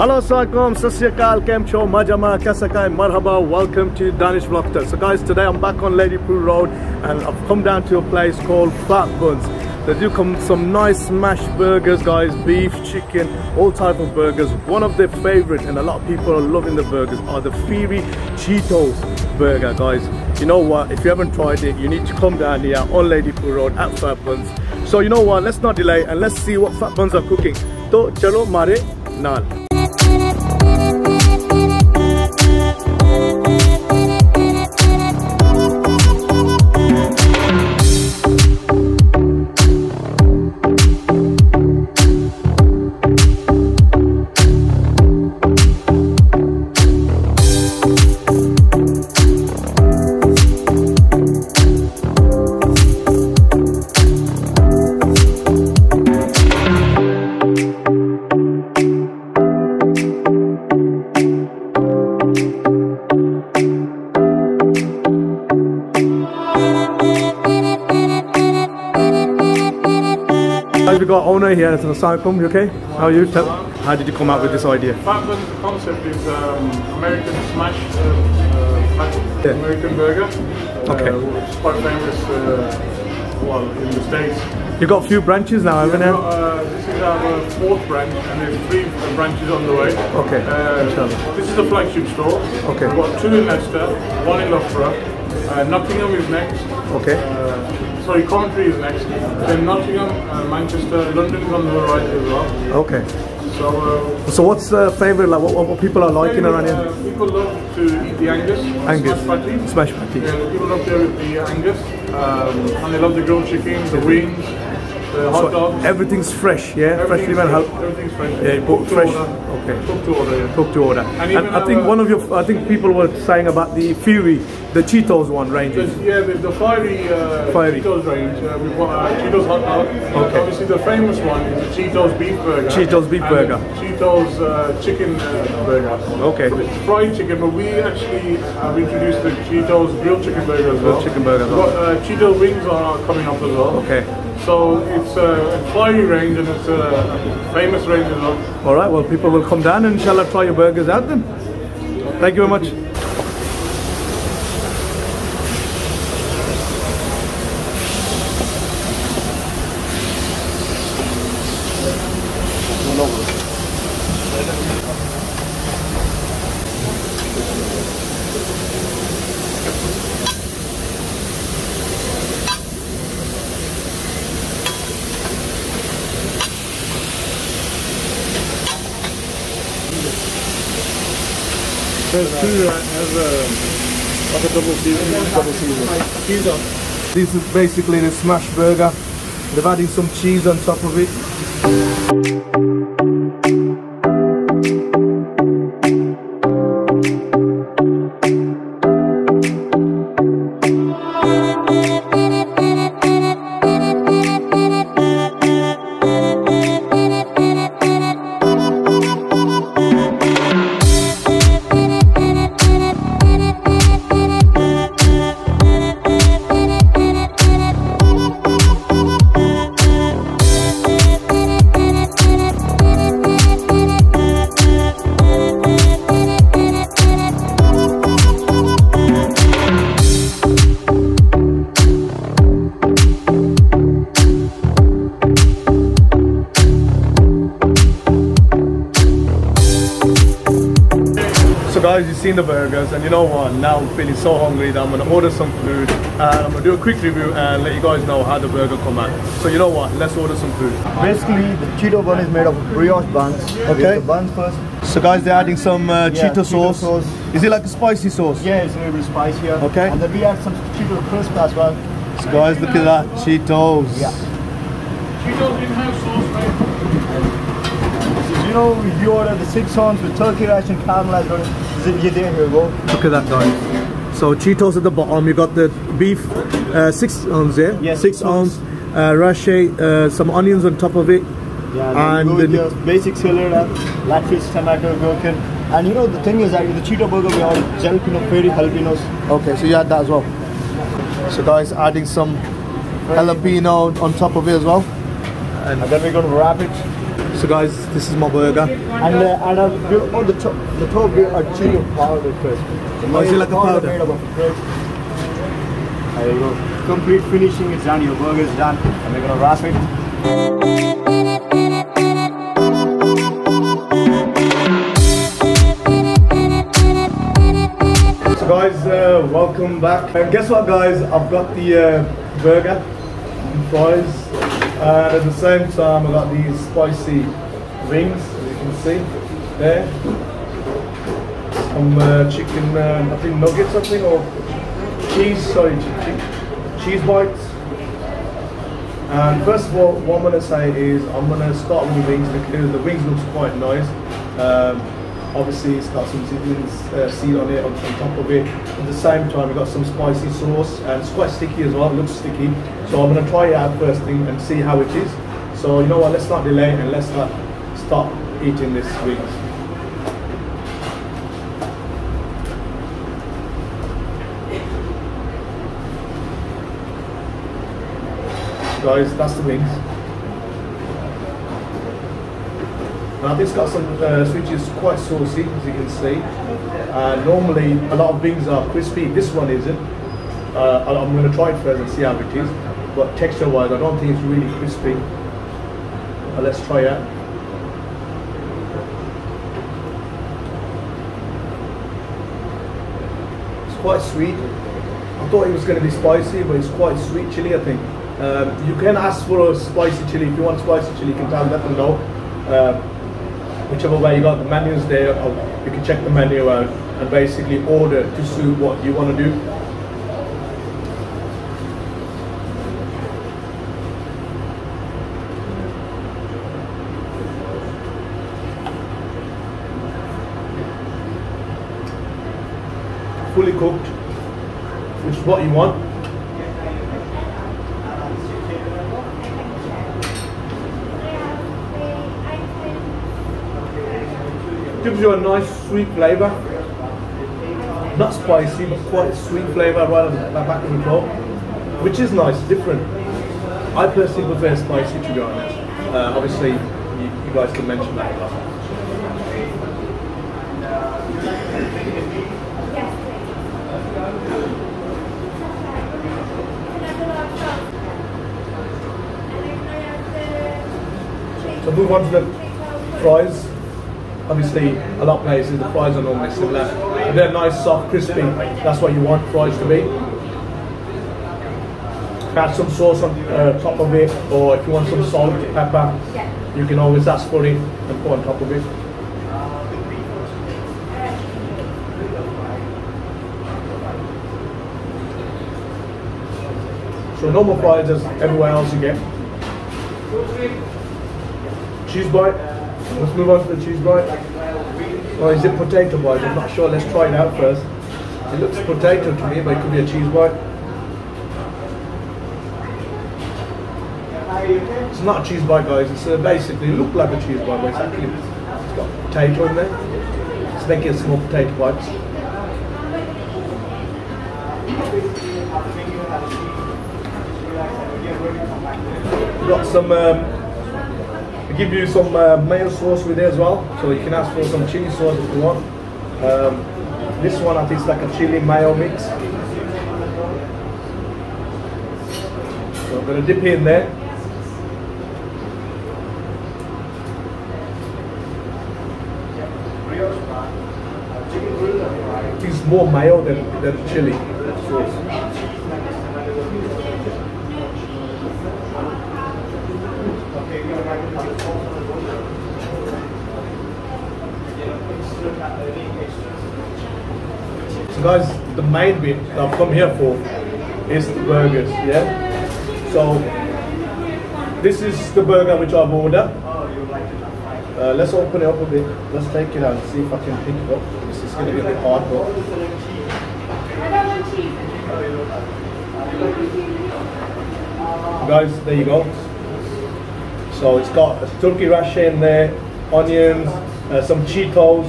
Hello, Assalamualaikum, Sasyakal, Kemcho, Majama, Kasakai, Marhaba, welcome to Danish Vlogsster. So guys, today I'm back on Ladypool Road and I've come down to a place called Phat Buns. They do come some nice smashed burgers guys, beef, chicken, all type of burgers. One of their favorite and a lot of people are loving the burgers are the Fiery Cheetos burger guys. You know what, if you haven't tried it, you need to come down here on Ladypool Road at Phat Buns. So you know what, let's not delay and let's see what Phat Buns are cooking. So chalo mare naal. Got owner here. So, Assalamualaikum, you okay? How are you? Tell, how did you come up with this idea? Buns concept is um, American smash, uh, uh, Yeah. American burger. Okay. Uh, it's quite famous, uh, well, in the States. You've got a few branches now, haven't you? got, uh, this is our fourth branch, and there's three branches on the way. Okay, Uh, this is the flagship store. Okay. We've got two in Leicester, one in Loughborough. Uh, Nottingham is next. Okay. Uh, sorry, Coventry is next. Then Nottingham, uh, Manchester, London is on the right as well. Okay. So. Uh, So what's the favorite? Like what, what, people are liking around Uh, here? people love to eat the Angus. Angus. Smash patty. Smash patty. Yeah, people love to eat the Angus. Um, and they love the grilled chicken, the wings, the hot So dogs. everything's fresh, yeah? Freshly made. How, Everything's fresh. Yeah, you Cooked to fresh. order. Okay. Cooked to order, yeah. cooked to order. And And, I think one of your, I think people were saying about the Fury, the Cheetos one. There's- yeah, the, the fiery, uh, Fiery. Cheetos range. Uh, we've got uh, Cheetos hot dog. Okay. Obviously, the famous one is the Cheetos beef burger. Cheetos beef burger. Cheetos uh, chicken uh, burger. Okay. It's fried chicken, but we actually have introduced the Cheetos grilled chicken burger as well. Grilled chicken burger as We've well. got uh, Cheeto wings are coming up as well. Okay. So it's uh, a fiery range and it's a famous range as well. All right. Well, people will come down and inshallah try your burgers out then. Thank you very much. There's has a, like a double. Double. This is basically the smash burger. They've added some cheese on top of it. Seen the burgers and you know what, now I'm feeling so hungry that I'm gonna order some food and I'm gonna do a quick review and let you guys know how the burger come out. So you know what, let's order some food. Basically, the Cheeto bun is made of brioche buns. Okay. The buns first. So guys, they're adding some uh, Yeah, Cheeto, sauce. sauce. Is it like a spicy sauce? Yeah, it's a little bit spicier. Okay. And then we add some Cheeto crisp as well. So guys, look at that, Cheetos. Yeah. Cheetos in-house sauce, mate. You know, if you order the six ounce with turkey rice and caramelized onion, you're there, here go. Look at that guys. So Cheetos at the bottom, you got the beef, uh, six ounce there, Yes, six six ounce, uh, rache, uh, some onions on top of it. Yeah, And the- then go with your basic cylinder, lettuce, tomato, gherkin. And you know, the thing is that with the Cheeto burger, we are jalapeno, peri jalapenos. Okay, so you add that as well. So guys, adding some jalapeno on top of it as well. And then we're going to wrap it. So guys, this is my burger. And uh, and uh, we- on the top, the top we are chili powder crisp. Oh, is it like a powder? Made up of crisp. There you go. Complete finishing is done. Your burger is done, and we're gonna wrap it. So guys, uh, welcome back. And guess what guys, I've got the uh, burger fries and at the same time I got these spicy wings, as you can see there. Some uh, chicken, uh, I think nuggets I think or cheese, sorry, che- che- cheese bites. And first of all, what I'm going to say is I'm going to start with the wings because the wings looks quite nice. Um, obviously, it's got some seasoning uh, seed on it on, on top of it. At the same time, we've got some spicy sauce and it's quite sticky as well. It looks sticky. So I'm going to try it out first thing and see how it is. So you know what? Let's not delay and let's not start eating this wings. Guys, that's the wings. Now this got some uh, which is quite saucy, as you can see. Uh, normally, a lot of wings are crispy. This one isn't. Uh, I'm going to try it first and see how it is. But texture-wise, I don't think it's really crispy. Uh, let's try it. It's quite sweet. I thought it was going to be spicy, but it's quite sweet chili, I think. Um, you can ask for a spicy chili. If you want spicy chili, you can tell them know. Uh, whichever way you got the menus there, or you can check the menu out and basically order to suit what you want to do. Fully cooked, which is what you want. Gives you a nice sweet flavor. Not spicy, but quite sweet flavor right at the back of the throat, which is nice, different. I personally prefer spicy to be honest. Uh, obviously, you, you guys can mention that. So move on to the fries. Obviously, a lot of places the fries are normally similar. If they're nice, soft, crispy, that's what you want fries to be. Add some sauce on uh, top of it, or if you want some salt, pepper, you can always ask for it and put on top of it. So normal fries as everywhere else you get. Cheese bite. Let's move on to the cheese bite. Or is it potato bite? I'm not sure. Let's try it out first. It looks potato to me, but it could be a cheese bite. It's not a cheese bite, guys. It's uh, basically look like a cheese bite, but it's actually it's got potato in there. It's making small potato bites. Got some. Um, give you some uh, mayo sauce with it as well, so you can ask for some chili sauce if you want. Um, this one I think is like a chili mayo mix. So I'm gonna dip it in there. It's more mayo than, than chili sauce. So guys, the main bit that I've come here for is the burgers, yeah? So this is the burger which I've ordered. Uh, let's open it up a bit. Let's take it out and see if I can pick it up. This is going to be a bit hard, but guys, there you go. So it's got a turkey rashi in there, onions, uh, some Cheetos,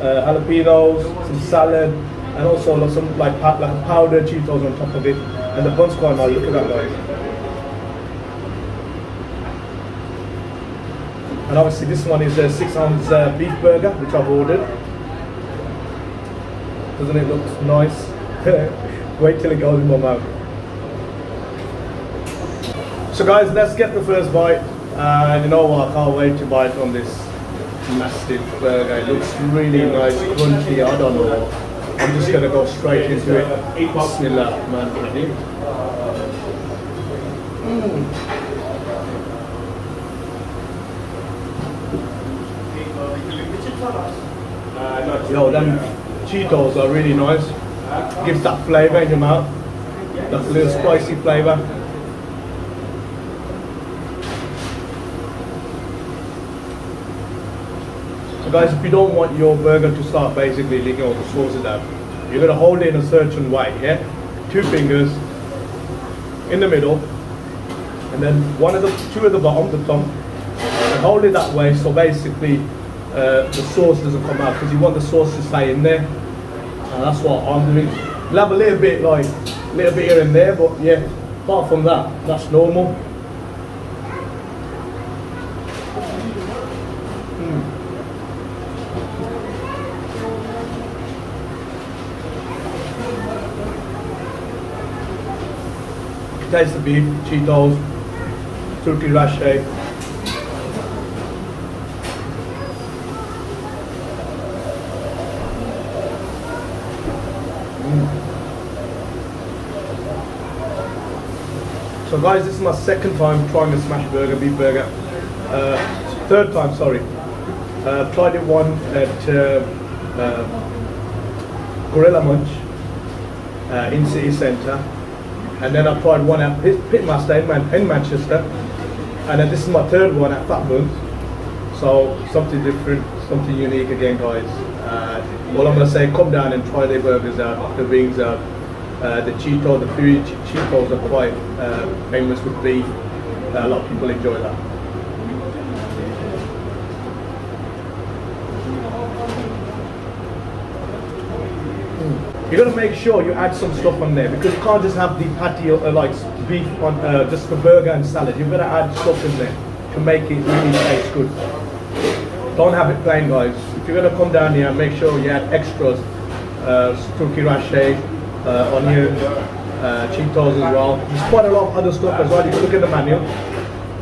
uh, jalapenos, some salad, and also like some like, like powdered Cheetos on top of it. And the bun's quite nice. Look at that, guys. And obviously this one is a six ounce uh, beef burger, which I've ordered. Doesn't it look nice? Wait till it goes in my mouth. So guys, let's get the first bite. Uh, you know what, I can't wait to bite on this massive burger. It looks really nice, crunchy, I don't know. I'm just gonna go straight into it. Bismillah, man. Hmm. Yo, them Cheetos are really nice. Gives that flavour in your mouth. That little spicy flavour. Guys, if you don't want your burger to start basically leaking all the sauces out, you're gonna hold it in a certain way, yeah? Two fingers in the middle, and then one of the two at the bottom, the thumb, and hold it that way. So basically, uh, the sauce doesn't come out because you want the sauce to stay in there. And that's what I'm doing. You'll have a little bit like, a little bit here and there, but yeah, apart from that, that's normal. Taste the beef, Cheetos, Turkey Rashi. So guys, this is my second time trying a smash burger, beef burger. Uh, third time, sorry. Uh, tried it one at uh, uh, Gorilla Munch uh, in city centre, and then I tried one at Pit- Pitmaster in, Man- in Manchester, and then this is my third one at Phat Buns. So something different, something unique again, guys. Uh, all I'm gonna say, come down and try their burgers out, the wings out. Uh, the Cheeto, the Fury Che- Cheetos are quite uh, famous with beef. Uh, a lot of people enjoy that. You gotta make sure you add some stuff on there because you can't just have the patty uh, like beef on uh, just the burger and salad. You've gotta add stuff in there to make it really taste good. Don't have it plain, guys. If you're gonna come down here, make sure you add extras, uh, turkey rashi, uh, onion, uh, as well. There's quite a lot of other stuff as well. You can look at the menu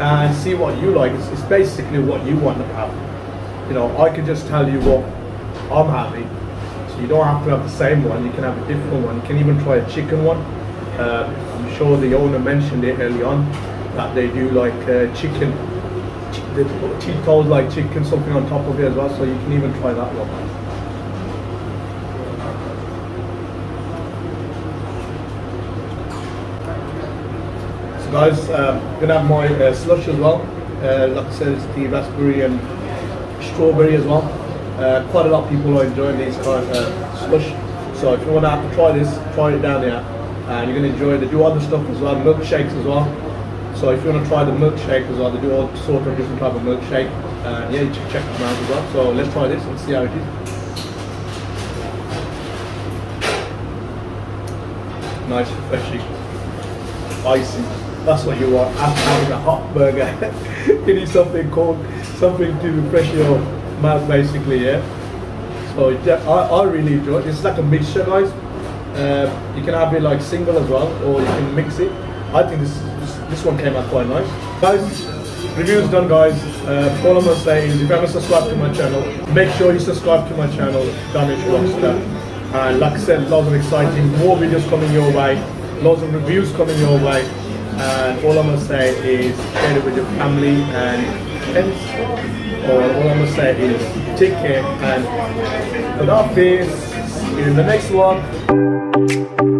and see what you like. It's, it's basically what you want to have. You know, I can just tell you what I'm having. So you don't have to have the same one. You can have a different one. You can even try a chicken one. Uh, I'm sure the owner mentioned it early on that they do like uh, chicken. chi- They put like chicken, something on top of it as well. So you can even try that one. So guys, um, gonna have my uh, slush as well. Uh, like I said, it's the raspberry and strawberry as well. Uh, quite a lot of people are enjoying these kind of slush. So if you want to have to try this, try it down here, and you're gonna enjoy. it. They do other stuff as well, milkshakes as well. So if you want to try the milkshake as well, they do all sort of different type of milkshake. Uh, yeah, you should check them out as well. So let's try this and see how it is. Nice, freshy, icy. That's what you want after having a hot burger. you need something cold, something to refresh your basically. Yeah. So I, I really enjoy it. It's like a mixture, guys. Uh, you can have it like single as well, or you can mix it. I think this this, this one came out quite nice. Guys, review's done, guys. Uh, all I'm gonna say is, if you haven't subscribed to my channel, make sure you subscribe to my channel, Danish Vlogsster. And like I said, lots of exciting more videos coming your way, lots of reviews coming your way. And all I'm gonna say is share it with your family and friends. Or all I'm gonna say is take care and God. See in the next one.